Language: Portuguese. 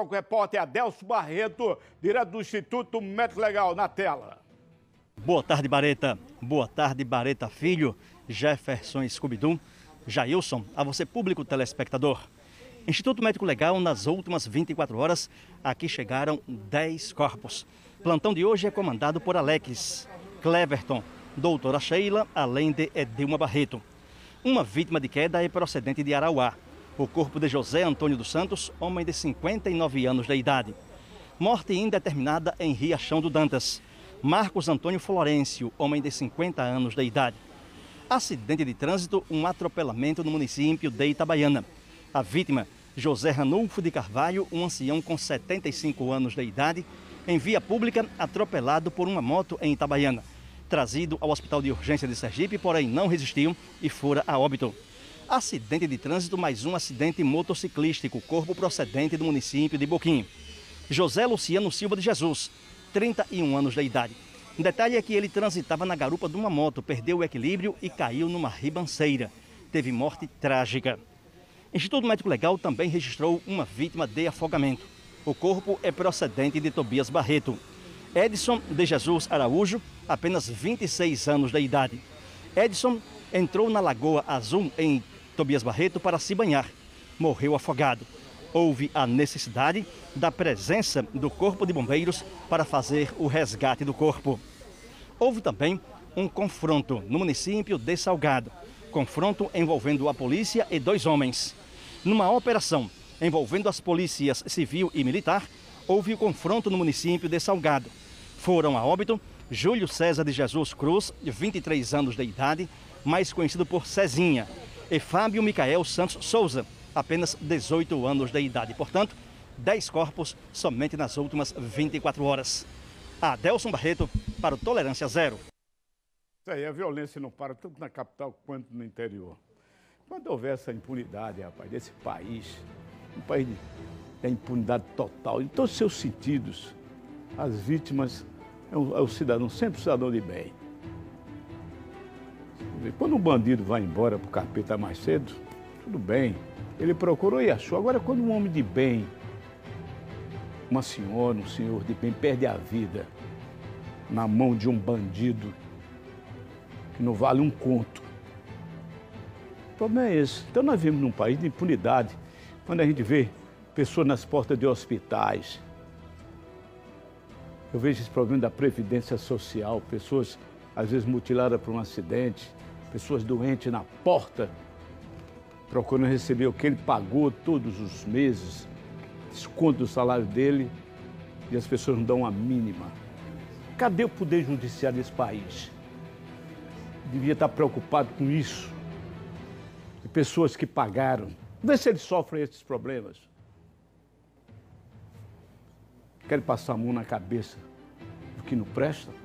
O repórter Adelso Barreto, direto do Instituto Médico Legal, na tela. Boa tarde, Bareta. Boa tarde, Bareta Filho, Jefferson Scooby-Doo, Jailson, a você público telespectador. Instituto Médico Legal, nas últimas 24 horas, aqui chegaram 10 corpos. Plantão de hoje é comandado por Alex, Cleverton, doutora Sheila, além de Edilma Barreto. Uma vítima de queda é procedente de Arauá. O corpo de José Antônio dos Santos, homem de 59 anos de idade. Morte indeterminada em Riachão do Dantas. Marcos Antônio Florencio, homem de 50 anos de idade. Acidente de trânsito, um atropelamento no município de Itabaiana. A vítima, José Ranulfo de Carvalho, um ancião com 75 anos de idade, em via pública, atropelado por uma moto em Itabaiana. Trazido ao Hospital de Urgência de Sergipe, porém não resistiu e fora a óbito. Acidente de trânsito, mais um acidente motociclístico, corpo procedente do município de Boquim. José Luciano Silva de Jesus, 31 anos de idade. Detalhe é que ele transitava na garupa de uma moto, perdeu o equilíbrio e caiu numa ribanceira. Teve morte trágica. Instituto Médico Legal também registrou uma vítima de afogamento. O corpo é procedente de Tobias Barreto. Edson de Jesus Araújo, apenas 26 anos de idade. Edson entrou na Lagoa Azul em Tobias Barreto para se banhar. Morreu afogado. Houve a necessidade da presença do Corpo de Bombeiros para fazer o resgate do corpo. Houve também um confronto no município de Salgado. Confronto envolvendo a polícia e dois homens. Numa operação envolvendo as polícias civil e militar, houve o confronto no município de Salgado. Foram a óbito Júlio César de Jesus Cruz, de 23 anos de idade, mais conhecido por Cezinha, e Fábio Micael Santos Souza, apenas 18 anos de idade. Portanto, 10 corpos somente nas últimas 24 horas. Adelson Barreto para o Tolerância Zero. Isso aí, a violência não para tanto na capital quanto no interior. Quando houver essa impunidade, rapaz, desse país, um país de impunidade total, em todos os seus sentidos, as vítimas é o, é o cidadão, sempre o cidadão de bem. Quando um bandido vai embora para o capeta mais cedo, tudo bem, ele procurou e achou. Agora, quando um homem de bem, uma senhora, um senhor de bem, perde a vida na mão de um bandido que não vale um conto, problema é esse. Então nós vivemos num país de impunidade, quando a gente vê pessoas nas portas de hospitais. Eu vejo esse problema da previdência social, pessoas às vezes mutiladas por um acidente, pessoas doentes na porta, procurando receber o que ele pagou todos os meses, desconto do salário dele, e as pessoas não dão a mínima. Cadê o poder judiciário desse país? Devia estar preocupado com isso de pessoas que pagaram. Vê se eles sofrem esses problemas. Querem passar a mão na cabeça do que não presta?